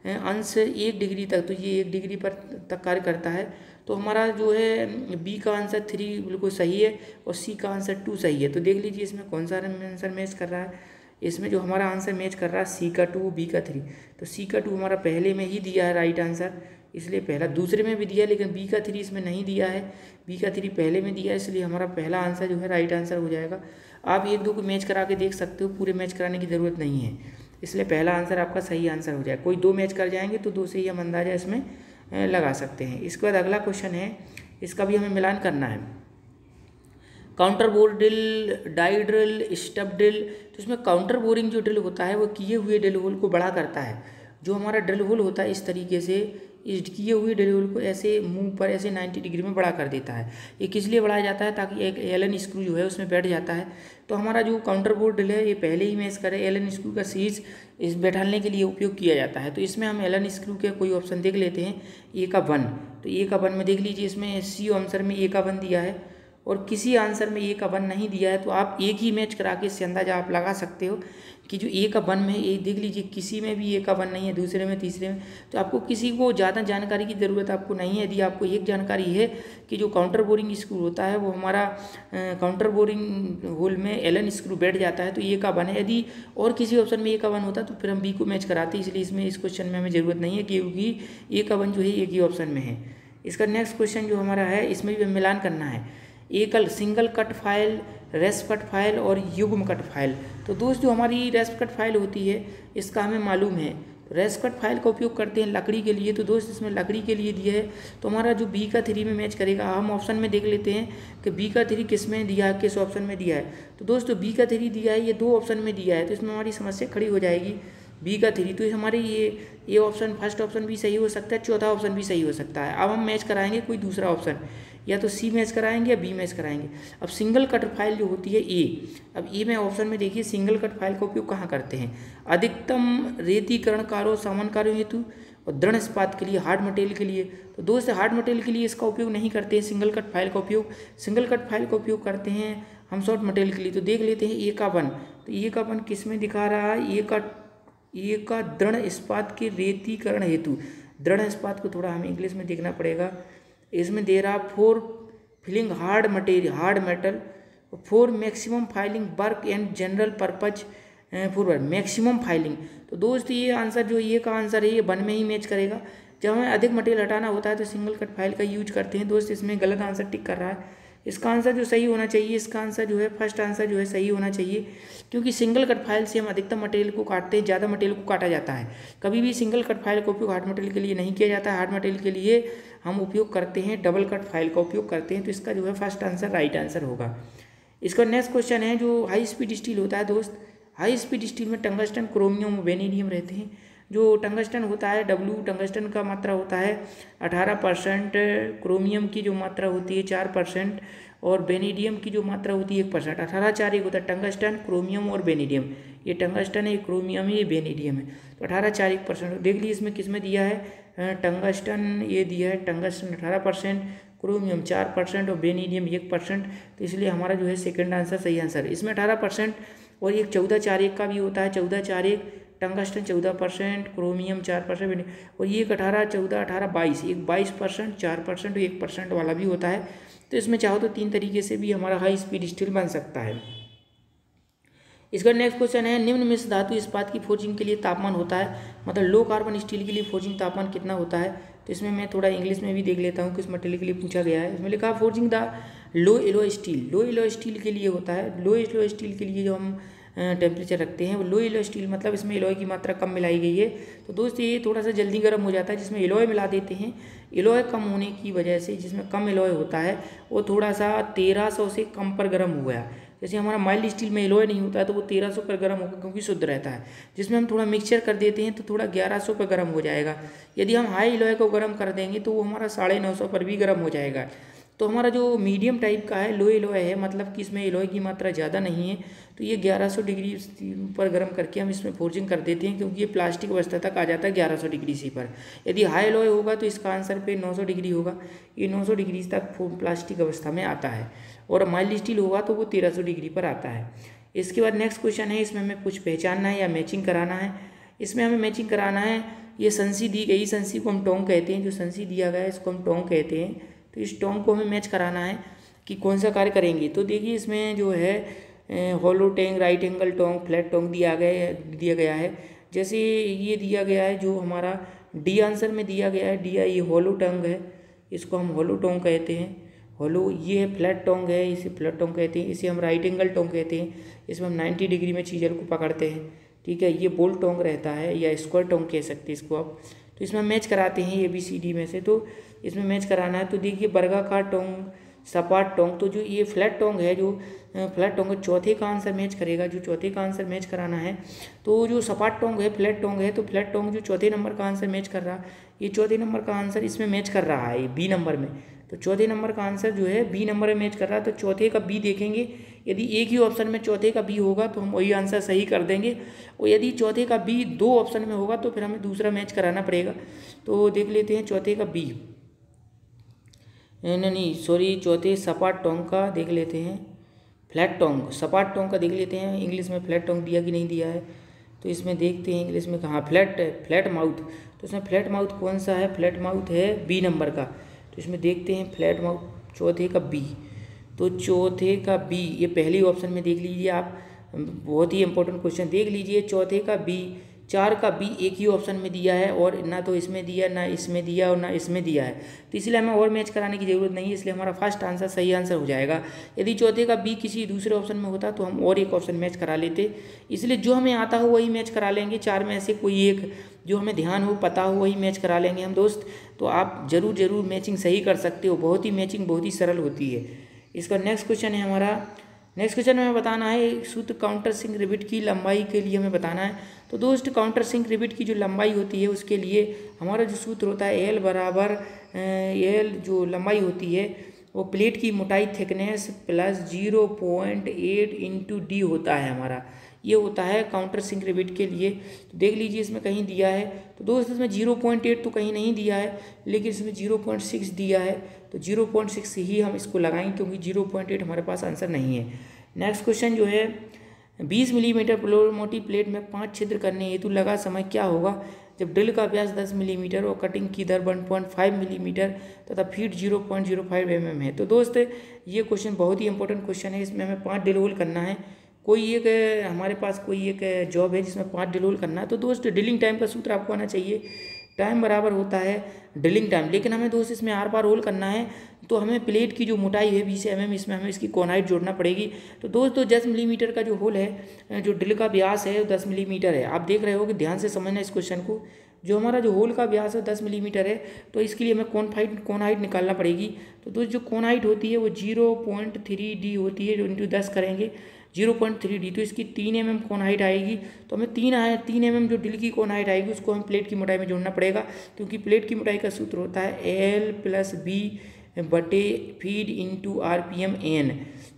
अंश एक डिग्री तक तो ये एक डिग्री पर तक कार्य करता है। तो हमारा जो है बी का आंसर थ्री बिल्कुल सही है और सी का आंसर टू सही है। तो देख लीजिए इसमें कौन सा आंसर मैच कर रहा है। इसमें जो हमारा आंसर मैच कर रहा है सी का टू बी का थ्री तो सी का टू हमारा पहले में ही दिया है राइट आंसर इसलिए पहला, दूसरे में भी दिया लेकिन बी का थ्री इसमें नहीं दिया है। बी का थ्री पहले में दिया है, इसलिए हमारा पहला आंसर जो है राइट आंसर हो जाएगा। आप एक दो को मैच करा के देख सकते हो, पूरे मैच कराने की ज़रूरत नहीं है। इसलिए पहला आंसर आपका सही आंसर हो जाए। कोई दो मैच कर जाएँगे तो दो से ही हम अंदाज़ा इसमें लगा सकते हैं। इसके बाद अगला क्वेश्चन है, इसका भी हमें मिलान करना है। Counter bore drill die drill step drill तो इसमें काउंटर बोरिंग जो ड्रिल होता है, वो किए हुए ड्रिल होल को बड़ा करता है। जो हमारा ड्रिल होल होता है, इस तरीके से इस किए हुए डिलीवल को ऐसे मुँह पर ऐसे 90 डिग्री में बड़ा कर देता है। ये किस लिए बढ़ाया जाता है? ताकि एक एलन स्क्रू जो है उसमें बैठ जाता है। तो हमारा जो काउंटर बोर्ड ड्रिल है, ये पहले ही मैं इस करे। एलन स्क्रू का सीरीज़ इस बैठाने के लिए उपयोग किया जाता है। तो इसमें हम एलन स्क्रू के कोई ऑप्शन देख लेते हैं। ए का वन तो ए का वन में देख लीजिए, इसमें सी आंसर में ए का वन दिया है। और किसी आंसर में ए का वन नहीं दिया है तो आप एक ही मैच करा के इससे अंदाज़ा आप लगा सकते हो कि जो ए का वन में ये देख लीजिए, किसी में भी ए का वन नहीं है, दूसरे में, तीसरे में तो आपको किसी को ज़्यादा जानकारी की ज़रूरत आपको नहीं है। यदि आपको एक जानकारी है कि जो काउंटर बोरिंग स्क्रू होता है, वो हमारा काउंटर बोरिंग होल में एलन स्क्रू बैठ जाता है तो ए का वन है। यदि और किसी ऑप्शन में ए का वन होता तो फिर हम बी को मैच कराते इसलिए इसमें इस क्वेश्चन में हमें ज़रूरत नहीं है, क्योंकि ए का वन जो है, एक ही ऑप्शन में है। इसका नेक्स्ट क्वेश्चन जो हमारा है, इसमें भी मिलान करना है। एकल single cut file rasp cut file और युग्म कट फ़ाइल। तो दोस्त जो हमारी रेस्प कट फ़ाइल होती है, इसका हमें मालूम है। तो रेस्प कट फ़ाइल का उपयोग करते हैं लकड़ी के लिए। तो दोस्त, इसमें लकड़ी के लिए दिया है। तो हमारा जो बी का थ्री में मैच करेगा, हम ऑप्शन में देख लेते हैं कि बी का थ्री किसमें दिया है किस ऑप्शन में दिया है। तो दोस्तों बी का थ्री दिया है, ये दो ऑप्शन में दिया है तो इसमें हमारी समस्या खड़ी हो जाएगी। बी का थ्री तो हमारे ये ये ऑप्शन फ़र्स्ट ऑप्शन भी सही हो सकता है, चौथा ऑप्शन भी सही हो सकता है। अब हम मैच कराएँगे कोई दूसरा ऑप्शन या तो सी मैच कराएँगे या बी मैच कराएँगे। अब सिंगल कट फ़ाइल जो होती है ए अब ए में ऑप्शन में देखिए सिंगल कट फ़ाइल का उपयोग कहाँ करते हैं? अधिकतम रेतीकरण कार्यों सामान कार्यों हेतु और दृढ़ इस्पात के लिए हार्ड मटेरियल के लिए। तो दोस्त हार्ड मटेरियल के लिए इसका उपयोग नहीं करते हैं सिंगल कट फ़ाइल का उपयोग। सिंगल कट फ़ाइल का उपयोग करते हैं हम शॉर्ट मटेरियल के लिए। तो देख लेते हैं ए का वन। तो ए का वन किसमें दिखा रहा है? ए का ए का दृढ़ इस्पात के रेतीकरण हेतु। दृढ़ इस्पात को थोड़ा हमें इंग्लिश में देखना पड़ेगा। इसमें दे रहा for filing hard material hard metal for maximum filing work and general purpose for maximum filing तो दोस्त, ये आंसर जो, ये का आंसर है, ये वन में ही मैच करेगा। जब हमें अधिक मटेरियल हटाना होता है तो सिंगल कट फ़ाइल का यूज़ करते हैं। दोस्त, इसमें गलत आंसर टिक कर रहा है। इसका आंसर जो सही होना चाहिए, इसका आंसर जो है, फ़र्स्ट आंसर जो है सही होना चाहिए। क्योंकि सिंगल कट फ़ाइल से हम अधिकतम मटेरियल को काटते हैं ज़्यादा मटेरियल को काटा जाता है। कभी भी सिंगल कट फ़ाइल का उपयोग हार्ड मटेरियल के लिए नहीं किया जाता। हार्ड मटेरियल के लिए हम उपयोग करते हैं डबल कट फ़ाइल का उपयोग करते हैं। तो इसका जो है फ़र्स्ट आंसर राइट आंसर होगा। इसका नेक्स्ट क्वेश्चन है, जो हाई स्पीड स्टील होता है दोस्त हाई स्पीड स्टील में टंगस्टन क्रोमियम वेनेडियम रहते हैं। जो टंगस्टन होता है डब्लू टंगस्टन का मात्रा होता है, अठारह परसेंट, क्रोमियम की जो मात्रा होती है चार परसेंट और बेनीडियम की जो मात्रा होती है एक परसेंट। अठारह चार एक होता है, टंगस्टन, क्रोमियम और बेनीडियम। ये टंगस्टन है क्रोमियम है, ये बेनीडियम है। तो अठारह चार एक परसेंट। देख लीजिए इसमें किसमें दिया है? टंगस्टन ये दिया है, टंगस्टन अठारह परसेंट, क्रोमियम चार परसेंट और बेनीडियम एक परसेंट। तो इसलिए हमारा जो है सेकेंड आंसर सही आंसर इसमें अठारह परसेंट और एक चौदह चार एक का भी होता है, चौदह चार एक टंगस्टन चौदह परसेंट, क्रोमियम चार परसेंट और ये एक अठारह, चौदह, अठारह, बाईस, एक बाईस परसेंट, चार परसेंट, एक परसेंट वाला भी होता है। तो इसमें चाहो तो तीन तरीके से भी हमारा हाई स्पीड स्टील बन सकता है। इसका नेक्स्ट क्वेश्चन है, निम्न मिश्र धातु इस्पात की फोर्जिंग के लिए तापमान होता है मतलब लो कार्बन स्टील के लिए फोर्जिंग तापमान कितना होता है? तो इसमें मैं थोड़ा इंग्लिश में भी देख लेता हूँ, किस मटेरियल के लिए पूछा गया है। इसमें लिखा forging the low alloy steel low alloy steel के लिए होता है। लो एलो स्टील के लिए जो हम टेम्परेचर रखते हैं। वो लो एलो स्टील मतलब इसमें एलोय की मात्रा कम मिलाई गई है। तो दोस्त, ये थोड़ा सा जल्दी गर्म हो जाता है, जिसमें एलोय मिला देते हैं। एलोय कम होने की वजह से जिसमें कम एलोय होता है, वो थोड़ा सा तेरह सौ से कम पर गर्म हो गया। जैसे हमारा माइल्ड स्टील में एलोय नहीं होता है तो वो तेरह सौ पर गर्म होगा, क्योंकि शुद्ध रहता है। जिसमें हम थोड़ा मिक्सचर कर देते हैं तो थोड़ा ग्यारह सौ पर गर्म हो जाएगा। यदि हम हाई एलोय को गर्म कर देंगे तो वो हमारा साढ़े नौ सौ पर भी गर्म हो जाएगा। तो हमारा जो मीडियम टाइप का है लो एलोय है मतलब कि इसमें एलोय की मात्रा ज़्यादा नहीं है तो ये 1100 डिग्री पर गर्म करके हम इसमें फोर्जिंग कर देते हैं, क्योंकि ये प्लास्टिक अवस्था तक आ जाता है 1100 डिग्री सी पर। यदि हाई एलोय होगा तो इसका आंसर पे 900 डिग्री होगा। ये 900 डिग्री तक प्लास्टिक अवस्था में आता है, और माइल्ड स्टील होगा तो वो तेरह डिग्री पर आता है। इसके बाद नेक्स्ट क्वेश्चन है, इसमें हमें कुछ पहचानना है या मैचिंग कराना है। इसमें हमें मैचिंग कराना है, ये संसी दी गई, संसी को हम टोंग कहते हैं, जो संसी दिया गया है, इसको हम टोंग कहते हैं। तो इस टोंग को हमें मैच कराना है कि कौन सा कार्य करेंगे। तो देखिए, इसमें जो है hollow tong right angle tong flat tong दिया गया दिया गया है। जैसे ये दिया गया है, जो हमारा डी आंसर में दिया गया है डी आई हॉलो टंग है, इसको हम हॉलो टोंग कहते हैं। हॉलो ये है फ्लैट टोंग है, इसे फ्लैट टोंग कहते हैं, इसे हम राइट एंगल टोंग कहते हैं। इसमें हम नाइन्टी डिग्री में चीज़ल को पकड़ते हैं। ठीक है, ये बोल टोंग रहता है या स्क्वायर टोंग कह सकते हैं इसको आप। तो इसमें मैच कराते हैं ए बी सी डी में से। तो इसमें मैच कराना है तो देखिए बर्गाकार टोंग, सपाट टोंग तो जो ये फ्लैट टोंग है, जो फ्लैट टोंग चौथे का आंसर मैच करेगा। जो चौथे का आंसर मैच कराना है तो जो सपाट टोंग है फ्लैट टोंग है तो फ्लैट टोंग जो चौथे नंबर का आंसर मैच कर रहा, ये चौथे नंबर का आंसर इसमें मैच कर रहा है बी नंबर में। तो चौथे नंबर का आंसर जो है बी नंबर में मैच कर रहा है तो चौथे का बी देखेंगे यदि एक ही ऑप्शन में चौथे का बी होगा तो हम वही आंसर सही कर देंगे। और यदि चौथे का बी दो ऑप्शन में होगा तो फिर हमें दूसरा मैच कराना पड़ेगा। तो देख लेते हैं चौथे का बी नहीं नहीं सॉरी चौथे सपाट टोंग का देख लेते हैं। फ्लैट टोंग सपाट टोंग का देख लेते हैं। इंग्लिश में फ्लैट टोंग दिया कि नहीं दिया है? तो इसमें देखते हैं इंग्लिश में कहाँ, फ्लैट है फ्लैट माउथ। तो इसमें फ्लैट माउथ कौन सा है? फ्लैट माउथ है बी नंबर का। तो इसमें देखते हैं फ्लैट माउथ, चौथे का बी तो चौथे का बी ये पहले ऑप्शन में देख लीजिए आप, बहुत ही इंपॉर्टेंट क्वेश्चन देख लीजिए चौथे का बी चार का बी एक ही ऑप्शन में दिया है और ना तो इसमें दिया, ना इसमें दिया और ना इसमें दिया है। तो इसलिए हमें और मैच कराने की ज़रूरत नहीं है, इसलिए हमारा फ़र्स्ट आंसर सही आंसर हो जाएगा। यदि चौथे का बी किसी दूसरे ऑप्शन में होता तो हम और एक ऑप्शन मैच करा लेते। इसलिए जो हमें आता हो वही मैच करा लेंगे, चार में से कोई एक, जो हमें ध्यान हो, पता हो, वही मैच करा लेंगे हम दोस्त। तो आप ज़रूर ज़रूर मैचिंग सही कर सकते हो, बहुत ही मैचिंग बहुत ही सरल होती है। इसका नेक्स्ट क्वेश्चन है हमारा। नेक्स्ट क्वेश्चन हमें बताना है सूत्र काउंटर सिंह रिबिट की लंबाई के लिए हमें बताना है। तो दोस्त काउंटर सिंह रिबिट की जो लंबाई होती है, उसके लिए हमारा जो सूत्र होता है एल बराबर एल जो लंबाई होती है, वो प्लेट की मोटाई thickness plus zero point eight into D होता है हमारा। ये होता है काउंटर सिंक रिबिट के लिए। तो देख लीजिए, इसमें कहीं दिया है। तो दोस्त, इसमें ज़ीरो पॉइंट एट तो कहीं नहीं दिया है, लेकिन इसमें ज़ीरो पॉइंट सिक्स दिया है। तो ज़ीरो पॉइंट सिक्स ही हम इसको लगाएँगे क्योंकि ज़ीरो पॉइंट एट हमारे पास आंसर नहीं है। नेक्स्ट क्वेश्चन जो है, बीस मिलीमीटर मोटी प्लेट में पाँच छिद्र करने हेतु लगा समय क्या होगा? जब ड्रिल का व्यास दस मिलीमीटर और कटिंग की दर वन पॉइंट फाइव मिलीमीटर तथा feed zero point zero five M M है। तो दोस्त, ये क्वेश्चन बहुत ही इंपॉर्टेंट क्वेश्चन है। इसमें हमें पाँच ड्रिल होल करना है। कोई एक, हमारे पास कोई एक जॉब है जिसमें पाँच ड्रिल होल करना है तो दोस्त डिलिंग टाइम का सूत्र आपको आना चाहिए। टाइम बराबर होता है ड्रिलिंग टाइम लेकिन हमें दोस्त इसमें आर पार होल करना है तो हमें प्लेट की जो मोटाई है, बीस एम एम इसमें हमें इसकी कोनाइट जोड़ना पड़ेगी। तो दोस्तों दस मिलीमीटर का जो होल है, जो ड्रिल का व्यास है, वो दस मिलीमीटर है। आप देख रहे हो कि ध्यान से समझना इस क्वेश्चन को। जो हमारा जो होल का व्यास है, दस मिलीमीटर है तो इसके लिए हमें कौन फाइट कौन हाइट निकालना पड़ेगी? तो दोस्त, जो कौन हाइट होती है, वो ज़ीरो पॉइंट थ्री डी होती है, जो इंटू दस करेंगे। ज़ीरो पॉइंट थ्री डी तो इसकी तीन एम एम कौन हाइट आएगी? तो हमें तीन आए, तीन एम एम जो डिल की कौन हाइट आएगी, उसको हम प्लेट की मोटाई में जोड़ना पड़ेगा, क्योंकि प्लेट की मोटाई का सूत्र होता है एल प्लस बी बटे feed into R P M N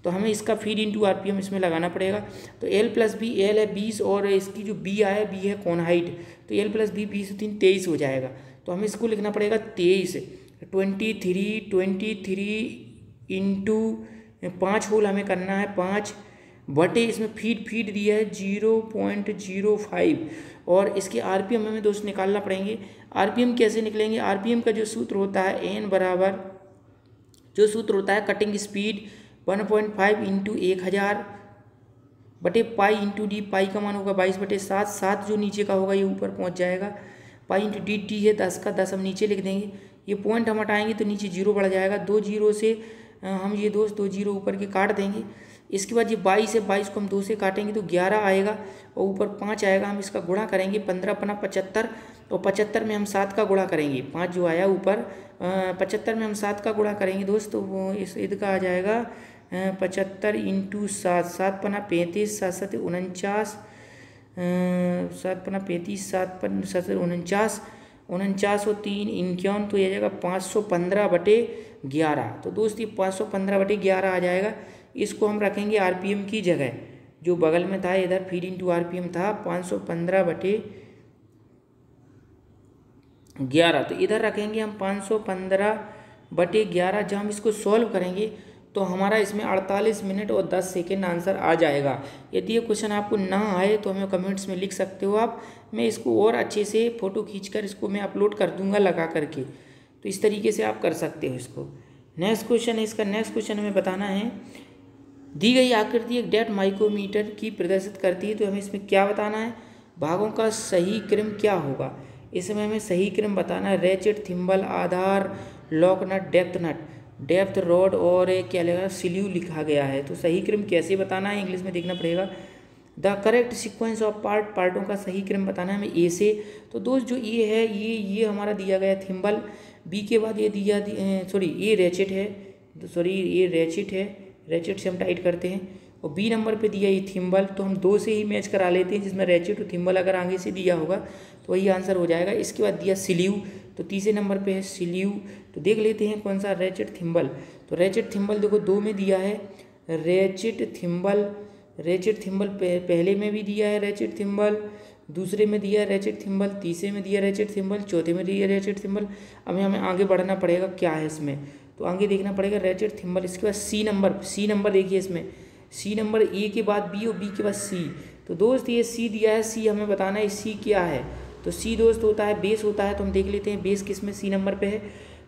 तो हमें इसका feed into R P M इसमें लगाना पड़ेगा। तो एल प्लस बी एल है बीस और इसकी जो बी आया बी है कौन हाइट तो एल प्लस बी बीस तीन, तेईस हो जाएगा। तो हमें इसको लिखना पड़ेगा तेईस। Twenty three twenty three into पाँच होल हमें करना है, पाँच बटे इसमें फीट फीट दिया है ज़ीरो पॉइंट ज़ीरो फाइव और इसके आरपीएम हमें दोस्त निकालना पड़ेंगे। आरपीएम कैसे निकलेंगे? आरपीएम का जो सूत्र होता है एन बराबर, जो सूत्र होता है cutting speed one point five into एक हज़ार बटे पाई इंटू डी पाई का मान होगा बाईस बटे सात सात जो नीचे का होगा ये ऊपर पहुँच जाएगा। पाई इंटू डी टी है दस का, दस हम नीचे लिख देंगे। ये पॉइंट हम हटाएँगे तो नीचे ज़ीरो बढ़ जाएगा। दो ज़ीरो से हम ये दोस्त दो ज़ीरो ऊपर के काट देंगे। इसके बाद ये बाईस है, बाईस को हम दो से काटेंगे तो ग्यारह आएगा और ऊपर पाँच आएगा, हम इसका गुणा करेंगे पंद्रह पना पचहत्तर और पचहत्तर में हम सात का गुणा करेंगे। पाँच जो आया ऊपर पचहत्तर में हम सात का गुणा करेंगे दोस्त तो वो इस ईद का आ जाएगा पचहत्तर इंटू सात सात पना पैंतीस, सात सत उनचास सात पना पैंतीस, सात पन, सात उनचास उनचास सौ तीन इक्यावन तो यह जाएगा पाँच सौ पंद्रह बटे ग्यारह। तो दोस्त, ये पाँच सौ पंद्रह बटे ग्यारह आ जाएगा। इसको हम रखेंगे आरपीएम की जगह। जो बगल में था, इधर फ़ीड इंटू आरपीएम था, पाँच सौ पंद्रह बटे ग्यारह। तो इधर रखेंगे हम पाँच सौ पंद्रह बटे ग्यारह। जब हम इसको सॉल्व करेंगे तो हमारा इसमें अड़तालीस मिनट और दस सेकेंड आंसर आ जाएगा। यदि ये क्वेश्चन आपको ना आए तो हमें कमेंट्स में लिख सकते हो आप। मैं इसको और अच्छे से फ़ोटो खींचकर इसको मैं अपलोड कर दूँगा लगा करके। तो इस तरीके से आप कर सकते हो इसको। नेक्स्ट क्वेश्चन है, इसका नेक्स्ट क्वेश्चन हमें बताना है। दी गई आकृति एक डेट माइक्रोमीटर की प्रदर्शित करती है तो हमें इसमें क्या बताना है? भागों का सही क्रम क्या होगा? इसमें हमें सही क्रम बताना है, रेचेट थिम्बल आधार, lock nut, depth nut. Depth, rod और एक क्या लगेगा सिल्यू लिखा गया है। तो सही क्रम कैसे बताना है? इंग्लिश में देखना पड़ेगा। The correct sequence of part, पार्टों का सही क्रम बताना है हमें ए से। तो दोस्त, जो ये है, ये ये हमारा दिया गया थिम्बल बी के बाद ये दिया सॉरी ए रेचेट है। सॉरी ये रेचिट है। रेचेट से हम टाइट करते हैं। और बी नंबर पे दिया ये थिम्बल तो हम दो से ही मैच करा लेते हैं, जिसमें रेचेट और थिम्बल अगर आगे से दिया होगा तो वही आंसर हो जाएगा। इसके बाद दिया सिल्यू तो तीसरे नंबर पे है सिल्यू तो देख लेते हैं कौन सा रेचेट थिम्बल तो रेचेट थिम्बल देखो दो में दिया है। रेचेट थिम्बल रेचेट थिम्बल पहले में भी दिया है रेचेट थिम्बल दूसरे में दिया है रेचेट थिम्बल तीसरे में दिया रेचेट थिम्बल चौथे में दिया रेचेट थिम्बल अब हमें आगे बढ़ना पड़ेगा क्या है इसमें। तो आगे देखना पड़ेगा रेचेट थिम्बल इसके बाद सी नंबर सी नंबर देखिए इसमें। सी नंबर ए के बाद बी और बी के बाद सी तो दोस्त, ये सी दिया है सी हमें बताना है सी क्या है? तो सी दोस्त होता है बेस होता है तो हम देख लेते हैं बेस किसमें सी नंबर पे है।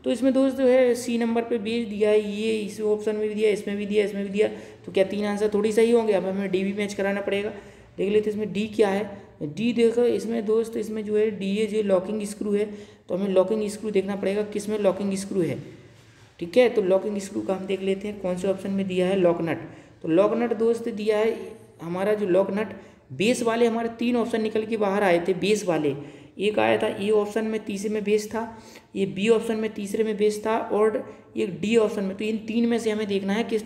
तो इसमें दोस्त जो है सी नंबर पे बेस दिया है, ये इस ऑप्शन में भी दिया, इसमें भी दिया, इसमें भी दिया। तो क्या तीन आंसर थोड़ी सही होंगे? अब हमें डी भी मैच कराना पड़ेगा। देख लेते इसमें डी क्या है। डी देखो, इसमें दोस्त, इसमें जो है डी ए जो लॉकिंग स्क्रू है तो हमें लॉकिंग स्क्रू देखना पड़ेगा, किसमें लॉकिंग स्क्रू है? ठीक है? तो लॉकिंग स्क्रू का हम देख लेते हैं, कौन से ऑप्शन में दिया है लॉक नट तो लॉक नट दोस्त दिया है, हमारा जो लॉक नट बेस वाले हमारे तीन ऑप्शन निकल के बाहर आए थे बेस वाले. एक आया था ए ऑप्शन में तीसरे में बेस था, ये बी ऑप्शन में तीसरे में बेस था, और एक डी ऑप्शन में. तो इन तीन में से हमें देखना है किस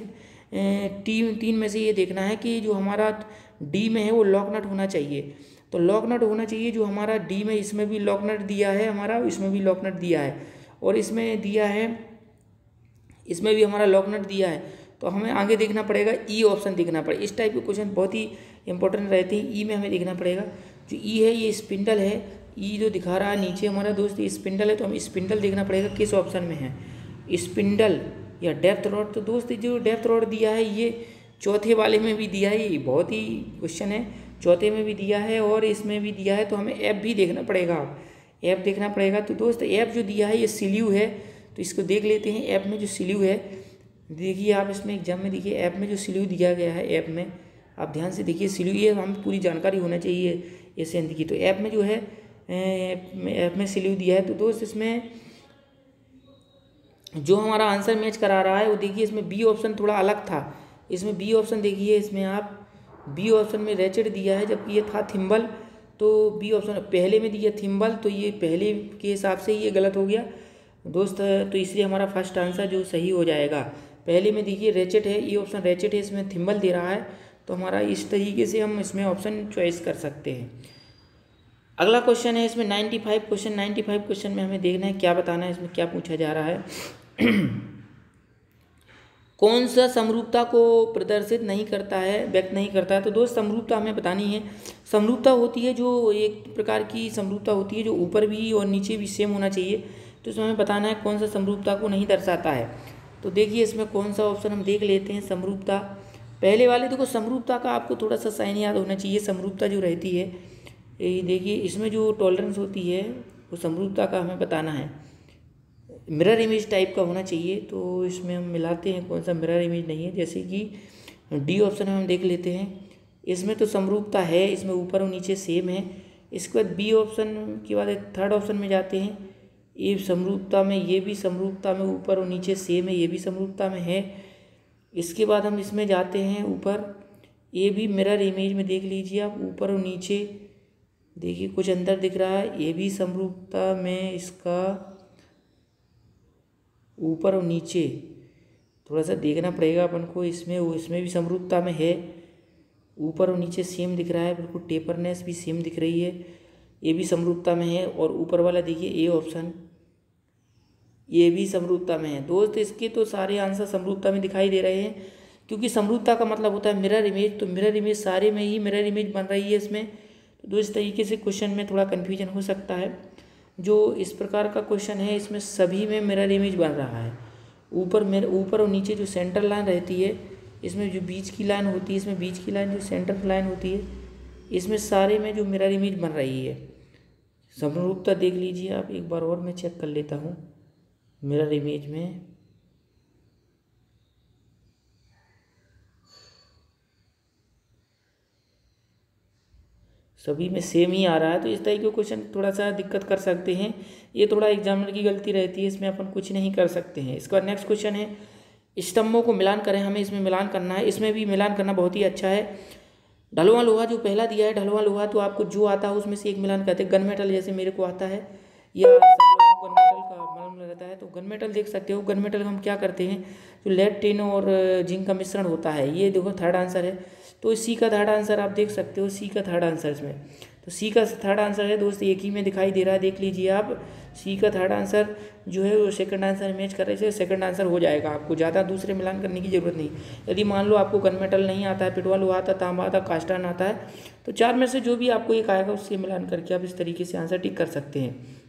टीम तीन में से ये देखना है कि जो हमारा डी में है, वो लॉक नट होना चाहिए. तो लॉक नट होना चाहिए, जो हमारा डी में, इसमें भी लॉक नट दिया है, हमारा इसमें भी लॉक नट दिया है. और इसमें दिया है इसमें भी हमारा लॉक नट दिया है तो हमें आगे देखना पड़ेगा ई e ऑप्शन देखना पड़ेगा इस टाइप के क्वेश्चन बहुत ही इंपॉर्टेंट रहते हैं ई e में हमें देखना पड़ेगा, जो ई e है, ये स्पिंडल है ई जो दिखा रहा है नीचे हमारा दोस्त स्पिंडल है तो हमें स्पिंडल देखना पड़ेगा किस ऑप्शन में है। स्पिंडल या डेप्थ रॉड तो दोस्त जो डेप्थ रॉड दिया है, ये चौथे वाले में भी दिया है, ये बहुत ही क्वेश्चन है, चौथे में भी दिया है और इसमें भी दिया है तो हमें ऐप भी देखना पड़ेगा ऐप देखना पड़ेगा तो दोस्त ऐप जो दिया है, ये सिल्यू है तो इसको देख लेते हैं, ऐप में जो सिल्यू है, देखिए आप इसमें एग्ज़ाम में देखिए, ऐप में जो सिल्यू दिया गया है ऐप में, आप ध्यान से देखिए, सिल्यू ये हम पूरी जानकारी होना चाहिए ये सेंथ की तो ऐप में जो है, ऐप में सिल्यू दिया है तो दोस्त इसमें जो हमारा आंसर मैच करा रहा है, वो देखिए इसमें बी ऑप्शन थोड़ा अलग था, इसमें बी ऑप्शन देखिए, इसमें आप बी ऑप्शन में रेचेड दिया है, जबकि ये था थिम्बल तो बी ऑप्शन पहले में दिया थिम्बल तो ये पहले के हिसाब से ये गलत हो गया दोस्त तो इसलिए हमारा फ़र्स्ट आंसर जो सही हो जाएगा। पहले में देखिए रेचेट है, ये ऑप्शन रेचेट है, इसमें थिम्बल दे रहा है तो हमारा इस तरीके से हम इसमें ऑप्शन चॉइस कर सकते हैं। अगला क्वेश्चन है, इसमें ninety five question ninety five question में हमें देखना है, क्या बताना है, इसमें क्या पूछा जा रहा है। [clears throat] कौन सा समरूपता को प्रदर्शित नहीं करता है, व्यक्त नहीं करता है? तो दोस्त, समरूपता हमें बतानी है। समरूपता होती है जो एक प्रकार की समरूपता होती है, जो ऊपर भी और नीचे भी सेम होना चाहिए। तो इसमें हमें बताना है कौन सा समरूपता को नहीं दर्शाता है। तो देखिए इसमें कौन सा ऑप्शन हम देख लेते हैं समरूपता। पहले वाले देखो, समरूपता का आपको थोड़ा सा साइन याद होना चाहिए, समरूपता जो रहती है। ये देखिए, इसमें जो टॉलरेंस होती है, वो समरूपता का हमें बताना है। मिरर इमेज टाइप का होना चाहिए तो इसमें हम मिलाते हैं कौन सा मिरर इमेज नहीं है। जैसे कि डी ऑप्शन में हम देख लेते हैं, इसमें तो समरूपता है, इसमें ऊपर और नीचे सेम है। इसके बाद बी ऑप्शन के बाद थर्ड ऑप्शन में जाते हैं। ये समरूपता में, ये भी समरूपता में ऊपर और नीचे सेम है, ये भी समरूपता में है। इसके बाद हम इसमें जाते हैं ऊपर। ये भी मिरर इमेज में देख लीजिए आप, ऊपर और नीचे। देखिए, कुछ अंदर दिख रहा है। ये भी समरूपता में इसका ऊपर और नीचे। थोड़ा सा देखना पड़ेगा अपन को इसमें, वो इसमें भी समरूपता में है। ऊपर और नीचे सेम दिख रहा है, बिल्कुल टेपरनेस भी सेम दिख रही है। ये भी समरूपता में है और ऊपर वाला देखिए ए ऑप्शन ये भी समरूपता में है। दोस्त, इसके तो सारे आंसर समरूपता में दिखाई दे रहे हैं, क्योंकि समरूपता का मतलब होता है मिरर इमेज तो मिरर इमेज सारे में ही मिरर इमेज बन रही है इसमें। तो दो इस तरीके से क्वेश्चन में थोड़ा कन्फ्यूज़न हो सकता है। जो इस प्रकार का क्वेश्चन है, इसमें सभी में मिरर इमेज बन रहा है। ऊपर मेरे, ऊपर और नीचे जो सेंटर लाइन रहती है, इसमें जो बीच की लाइन होती है, इसमें बीच की लाइन जो सेंटर लाइन होती है, इसमें सारे में जो मिरर इमेज बन रही है। समरूपता देख लीजिए आप, एक बार और मैं चेक कर लेता हूँ। मिरर इमेज में। सभी में सेम ही आ रहा है तो इस तरह के क्वेश्चन थोड़ा सा दिक्कत कर सकते हैं। ये थोड़ा एग्जामिनर की गलती रहती है, इसमें अपन कुछ नहीं कर सकते हैं। इसका नेक्स्ट क्वेश्चन है, स्तंभों को मिलान करें, हमें इसमें मिलान करना है। इसमें भी मिलान करना बहुत ही अच्छा है। ढलवा लोहा जो पहला दिया है, ढलवा लोहा तो आपको जो आता है, उसमें से एक मिलान कहते हैं। गन मेटल जैसे मेरे को आता है, या गन मेटल का मालूम रहता है। तो गन मेटल देख सकते हो गन मेटल हम क्या करते हैं, जो लेड टिन और जिंक का मिश्रण होता है, ये देखो थर्ड आंसर है। तो सी का थर्ड आंसर आप देख सकते हो सी का थर्ड आंसर इसमें। तो सी का थर्ड आंसर है, दोस्त, एक ही में दिखाई दे रहा है, देख लीजिए आप। सी का थर्ड आंसर जो है, वो सेकंड आंसर मैच कर रहे थे सेकंड आंसर हो जाएगा आपको। ज़्यादा दूसरे मिलान करने की ज़रूरत नहीं। यदि मान लो आपको गन मेटल नहीं आता है पिटवा लोहा आता तांबा आता कास्टान आता है तो चार में से जो भी आपको एक आएगा, उससे मिलान करके आप इस तरीके से आंसर टिक कर सकते हैं।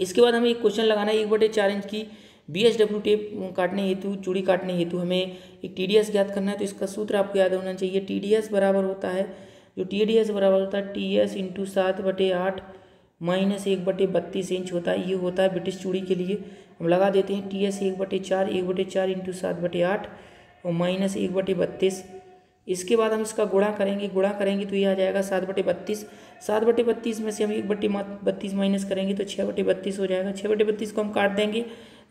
इसके बाद हमें एक क्वेश्चन लगाना है, एक बटे चार इंच की बी एस डब्ल्यू टेप काटने हेतु, चूड़ी काटने हेतु हमें एक टी डी एस ज्ञात करना है तो इसका सूत्र आपको याद होना चाहिए टी डी एस बराबर होता है जो टी डी एस बराबर होता है टी एस इंटू सात बटे आठ माइनस एक बटे बत्तीस इंच होता है। ये होता है ब्रिटिश चूड़ी के लिए। हम लगा देते हैं टी एस एक बटे चार, एक बटे चार इंटू सात बटे आठ और माइनस एक बटे बत्तीस। इसके बाद हम इसका गुणा करेंगे। गुणा करेंगे तो ये आ जाएगा सात बटे बत्तीस। सात बटे बत्तीस में से हम एक बटे बत्तीस माइनस करेंगे तो छः बटे बत्तीस हो जाएगा। छः बटे बत्तीस को हम काट देंगे।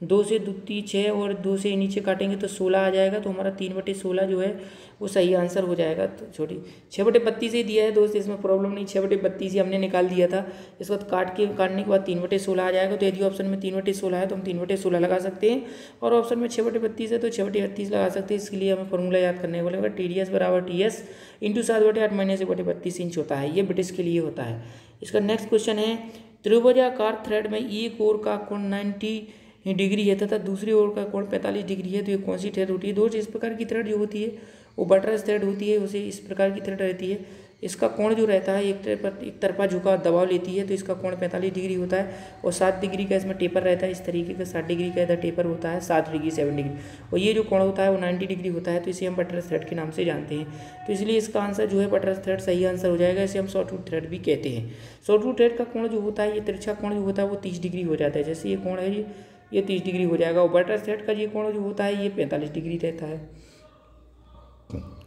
दो से दुत्ती छः और दो से नीचे काटेंगे तो सोलह आ जाएगा तो हमारा तीन बटे सोलह जो है वो सही आंसर हो जाएगा। तो छोटी, छः बटे बत्तीस ही दिया है दोस्त, इसमें प्रॉब्लम नहीं, छः बटे बत्तीस ही हमने निकाल दिया था। इस वक्त काट के, काटने के बाद तीन बटे सोलह आ जाएगा तो यदि ऑप्शन में तीन बटे सोलह है तो हम तीन बटे सोलह लगा सकते हैं। और ऑप्शन में छः बटे बत्तीस है तो छः बटे बत्तीस लगा सकते हैं, इसके लिए हमें फॉर्मूला याद करने बोलेगा टी डी एस बराबर टी एस इंटू सात बटे आठ माइनस एक बटे बत्तीस इंच होता है, ये ब्रिटिश के लिए होता है। इसका नेक्स्ट क्वेश्चन है, त्रिभुजाकार थ्रेड में ई कोर का कोण नाइन्टी डिग्री है तथा दूसरी ओर का कोण पैंतालीस डिग्री है तो ये कौन सी थ्रेड होती है? दोस्त इस प्रकार की थ्रेड जो होती है, वो बटरस थ्रेड होती है, उसे इस प्रकार की थ्रेड रहती है। इसका कोण जो रहता है, एक तरफा एक तरफा झुका दबाव लेती है तो इसका कोण पैंतालीस डिग्री होता है और सात डिग्री का इसमें टेपर रहता है। इस तरीके का सात डिग्री का इधर टेपर होता है, सात डिग्री सेवन डिग्री। और ये जो कोण होता है, वो नाइन्टी डिग्री होता है तो इसे हम बटरस थ्रेड के नाम से जानते हैं। तो इसलिए इसका आंसर जो है बटरस थ्रेड सही आंसर हो जाएगा, इसे हम शॉर्ट रूट थ्रेड भी कहते हैं। शॉर्ट रूट थ्रेड का कोण जो होता है, ये तिरछा कोण जो होता है, वो तीस डिग्री हो जाता है। जैसे ये कोण है, ये ये तीस डिग्री हो जाएगा और बटर सेट का ये कोण जो होता है, ये पैंतालीस डिग्री रहता है।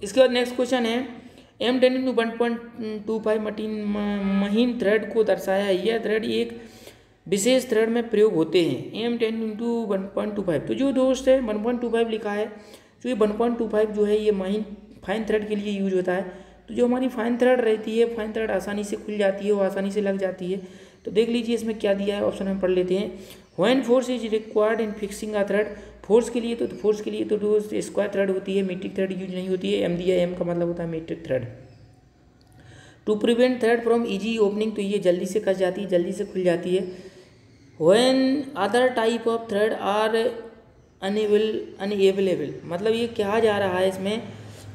इसके बाद नेक्स्ट क्वेश्चन है M ten into one point two five मटीन महीन थ्रेड को दर्शाया है यह थ्रेड एक विशेष थ्रेड में प्रयोग होते हैं। M ten into one point two five तो जो दोस्त है वन पॉइंट टू फाइव लिखा है जो ये वन पॉइंट टू फाइव जो है, ये महीन फाइन थ्रेड के लिए यूज़ होता है। तो जो हमारी फाइन थ्रेड रहती है फाइन थ्रेड आसानी से खुल जाती है वो आसानी से लग जाती है। तो देख लीजिए इसमें क्या दिया है ऑप्शन हम पढ़ लेते हैं। When force is required in fixing a thread force के लिए तो फोर्स के लिए तो दो स्क्वायर थ्रेड होती है मीट्रिक थ्रेड यूज़ नहीं होती है एम दिया एम का मतलब होता है metric thread to prevent thread from easy opening तो ये जल्दी से कस जाती है, जल्दी से खुल जाती है. When other type of thread are enable unavailable मतलब ये कहा जा रहा है इसमें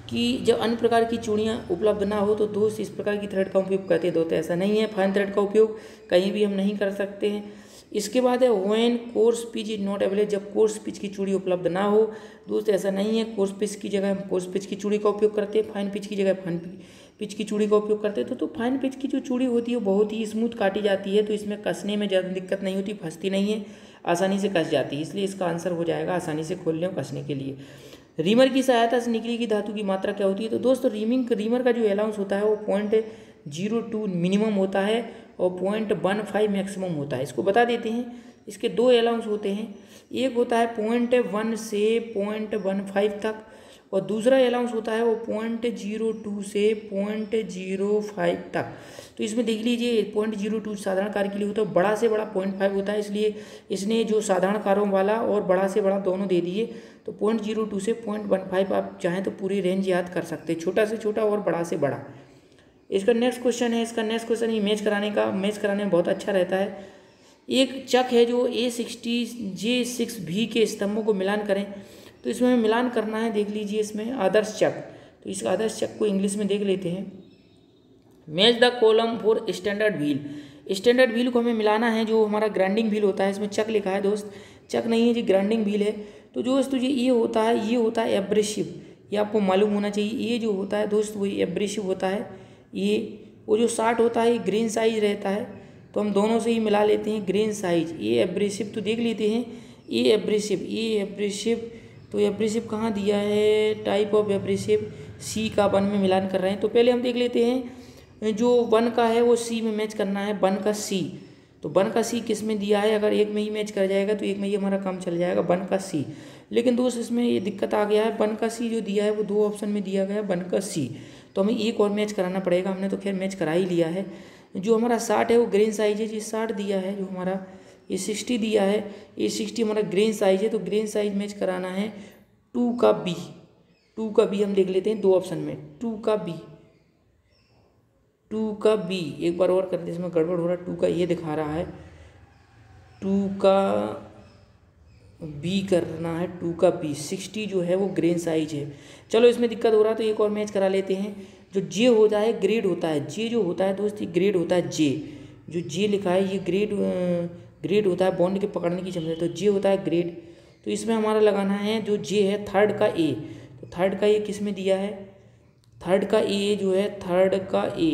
कि जब अन्य प्रकार की चूड़ियाँ उपलब्ध ना हो तो दोस्त इस प्रकार की थ्रेड का उपयोग करते हैं. दोस्त ऐसा नहीं है फाइन थ्रेड का उपयोग कहीं भी हम नहीं कर सकते हैं. इसके बाद है when coarse pitch is not available जब कोर्स पिच की चूड़ी उपलब्ध ना हो दोस्त ऐसा नहीं है कोर्स पिच की जगह हम कोर्स पिच की चूड़ी का उपयोग करते हैं फाइन पिच की जगह फाइन पिच की चूड़ी का उपयोग करते हैं तो, तो फाइन पिच की जो चूड़ी होती है बहुत ही स्मूथ काटी जाती है तो इसमें कसने में ज़्यादा दिक्कत नहीं होती फंसती नहीं है आसानी से कस जाती है इसलिए इसका आंसर हो जाएगा आसानी से खोलने और कसने के लिए। रीमर की सहायता से निकली की धातु की मात्रा क्या होती है तो दोस्तों रीमिंग रीमर का जो अलाउंस होता है वो पॉइंट ज़ीरो टू मिनिमम होता है और पॉइंट वन फाइव मैक्सिमम होता है। इसको बता देते हैं। इसके दो अलाउंस होते हैं। एक होता है पॉइंट वन से पॉइंट वन फाइव तक और दूसरा अलाउंस होता है वो पॉइंट ज़ीरो टू से पॉइंट ज़ीरो फाइव तक। तो इसमें देख लीजिए पॉइंट ज़ीरो टू साधारण कार्य के लिए होता है बड़ा से बड़ा पॉइंट फाइव होता है। इसलिए इसने जो साधारण कारों वाला और बड़ा से बड़ा दोनों दे दिए तो पॉइंट ज़ीरो टू से पॉइंट वन फाइव आप चाहें तो पूरी रेंज याद कर सकते हैं। छोटा से छोटा और बड़ा से बड़ा। इसका नेक्स्ट क्वेश्चन है, इसका नेक्स्ट क्वेश्चन ये मैच कराने का मैच कराने में बहुत अच्छा रहता है। एक चक है जो ए सिक्सटी जे सिक्स भी के स्तंभों को मिलान करें। तो इसमें मिलान करना है, देख लीजिए इसमें, आदर्श चक। तो इस आदर्श चक को इंग्लिश में देख लेते हैं। Match the column for standard wheel standard wheel को हमें मिलाना है जो हमारा ग्राइंडिंग व्हील होता है। इसमें चक लिखा है दोस्त। चक नहीं है जी ग्राइंडिंग व्हील है। तो दोस्त तुझे ये होता है, ये होता है एब्रेसिव ये आपको मालूम होना चाहिए, ये जो होता है दोस्त वही एब्रेसिव होता है। ये, वो जो शार्ट होता है ग्रीन साइज़ रहता है। तो हम दोनों से ही मिला लेते हैं ग्रीन साइज़ ये एब्रेसिव तो देख लेते हैं। ये एब्रेसिव ये एब्रेसिव तो एब्रेसिव कहाँ दिया है? टाइप ऑफ़ एब्रेसिव सी का वन में मिलान कर रहे हैं। तो पहले हम देख लेते हैं, जो वन का है, वो सी में मैच करना है वन का सी तो वन का सी किसमें दिया है? अगर एक में ही मैच कर जाएगा तो एक में ही हमारा काम चल जाएगा वन का सी लेकिन दोस्त, इसमें ये दिक्कत आ गया है। वन का सी जो दिया है, वो दो ऑप्शन में दिया गया है वन का सी तो हमें एक और मैच कराना पड़ेगा, हमने तो खैर मैच करा ही लिया है। जो हमारा साठ है, वो ग्रीन साइज़ है जी, साठ दिया है जो हमारा, ये सिक्सटी दिया है, ये सिक्सटी हमारा ग्रीन साइज़ है तो ग्रीन साइज़ मैच कराना है टू का बी टू का बी हम देख लेते हैं दो ऑप्शन में टू का बी टू का बी एक बार और करते इसमें गड़बड़ हो रहा है टू का ये दिखा रहा है। टू का बी करना है टू का बी सिक्सटी जो है वो ग्रेन साइज़ है। चलो इसमें दिक्कत हो रहा है तो एक और मैच करा लेते हैं। जो जे होता है ग्रेड होता है। जे जो होता है दोस्त, ये ग्रेड होता है जे जो जे लिखा है, ये ग्रेड ग्रेड होता है बॉन्ड के पकड़ने की क्षमता। तो जे होता है ग्रेड तो इसमें हमारा लगाना है, जो जे है थर्ड का ए तो थर्ड का ए किसमें दिया है? थर्ड का ए जो है थर्ड का ए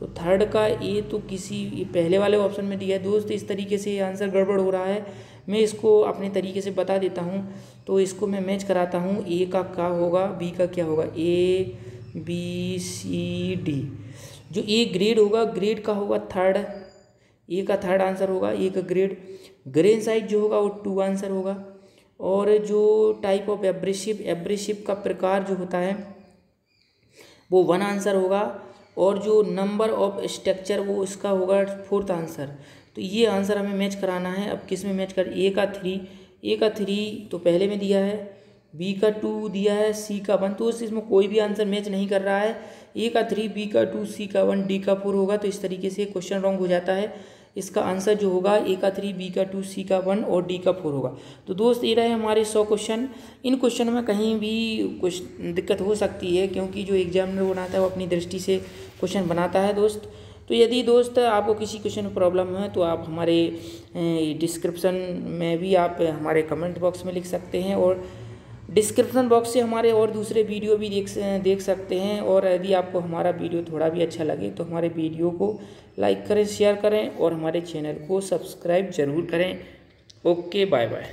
तो थर्ड का ए तो किसी पहले वाले ऑप्शन में दिया है। दोस्त, इस तरीके से आंसर गड़बड़ हो रहा है। मैं इसको अपने तरीके से बता देता हूँ तो इसको मैं मैच कराता हूँ ए का क्या होगा बी का क्या होगा? ए बी सी डी जो ए ग्रेड होगा ग्रेड का होगा थर्ड ए का थर्ड आंसर होगा ए का ग्रेड ग्रेन साइज़ जो होगा, वो टू आंसर होगा। और जो टाइप ऑफ़ एब्रेसिव एब्रेसिव का प्रकार जो होता है, वो वन आंसर होगा। और जो नंबर ऑफ़ स्ट्रक्चर वो उसका होगा फोर्थ आंसर तो ये आंसर हमें मैच कराना है। अब किसमें मैच कर? ए का थ्री ए का थ्री तो पहले में दिया है। बी का टू दिया है। सी का वन तो इसमें कोई भी आंसर मैच नहीं कर रहा है। ए का थ्री बी का टू सी का वन डी का फोर होगा तो इस तरीके से क्वेश्चन रॉन्ग हो जाता है। इसका आंसर जो होगा ए का थ्री बी का टू सी का वन और डी का फोर होगा। तो दोस्त, ये रहे हमारे सौ क्वेश्चन इन क्वेश्चन में कहीं भी कुछ दिक्कत हो सकती है, क्योंकि जो एग्जामिनर बनाता है वो अपनी दृष्टि से क्वेश्चन बनाता है दोस्त। तो यदि दोस्त, आपको किसी क्वेश्चन में प्रॉब्लम है तो आप हमारे डिस्क्रिप्शन में भी आप हमारे कमेंट बॉक्स में लिख सकते हैं और डिस्क्रिप्शन बॉक्स से हमारे और दूसरे वीडियो भी देख देख सकते हैं और यदि आपको हमारा वीडियो थोड़ा भी अच्छा लगे तो हमारे वीडियो को लाइक करें, शेयर करें और हमारे चैनल को सब्सक्राइब ज़रूर करें। Okay bye bye